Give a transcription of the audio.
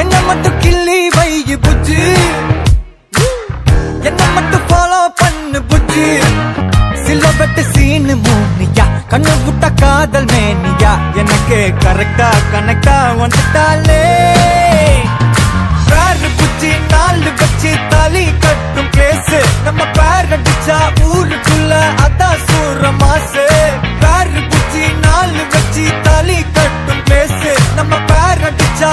என்ன மட்டும் கிள்ளி வை புஜ்ஜி என்ன மட்டும் கண்ணு புட்ட காதல் மேனியா? எனக்கு கரெக்டா கனெக்டா வந்துட்டாலே பேரு குச்சி நாலு வச்சு தாலி கட்டும் கேஸ் நம்ம பேர் அடிச்சா ஊருக்குள்ள அதான் சூற மாசு. பேர் குச்சி நாலு வச்சு தாலி கட்டும் கேஸ் நம்ம பேர் அடிச்சா